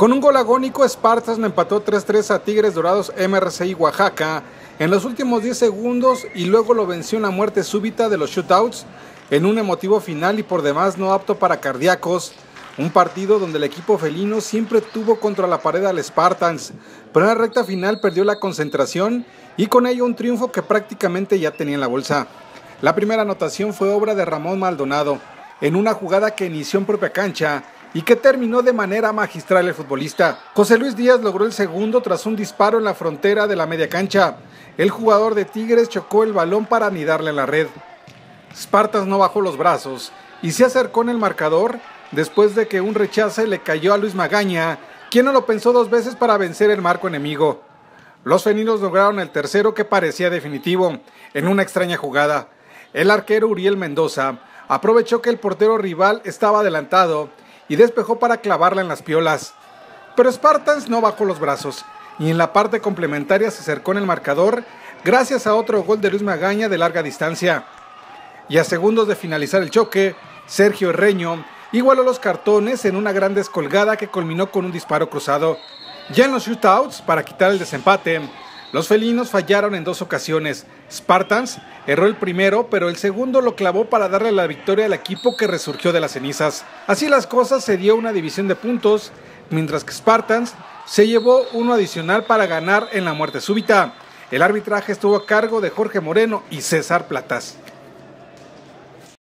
Con un gol agónico, Spartans le empató 3-3 a Tigres Dorados MRCI Oaxaca en los últimos 10 segundos y luego lo venció en la muerte súbita de los shootouts en un emotivo final y por demás no apto para cardíacos. Un partido donde el equipo felino siempre tuvo contra la pared al Spartans, pero en la recta final perdió la concentración y con ello un triunfo que prácticamente ya tenía en la bolsa. La primera anotación fue obra de Ramón Maldonado, en una jugada que inició en propia cancha y que terminó de manera magistral el futbolista. José Luis Díaz logró el segundo tras un disparo en la frontera de la media cancha. El jugador de Tigres chocó el balón para anidarle en la red. Spartas no bajó los brazos y se acercó en el marcador después de que un rechace le cayó a Luis Magaña, quien no lo pensó dos veces para vencer el marco enemigo. Los feninos lograron el tercero que parecía definitivo, en una extraña jugada. El arquero Uriel Mendoza aprovechó que el portero rival estaba adelantado y despejó para clavarla en las piolas. Pero Spartans no bajó los brazos y en la parte complementaria se acercó en el marcador gracias a otro gol de Luis Magaña de larga distancia. Y a segundos de finalizar el choque, Sergio Herreño igualó los cartones en una gran descolgada que culminó con un disparo cruzado. Ya en los shootouts, para quitar el desempate, los felinos fallaron en dos ocasiones. Spartans erró el primero, pero el segundo lo clavó para darle la victoria al equipo que resurgió de las cenizas. Así las cosas se dio una división de puntos, mientras que Spartans se llevó uno adicional para ganar en la muerte súbita. El arbitraje estuvo a cargo de Jorge Moreno y César Platas.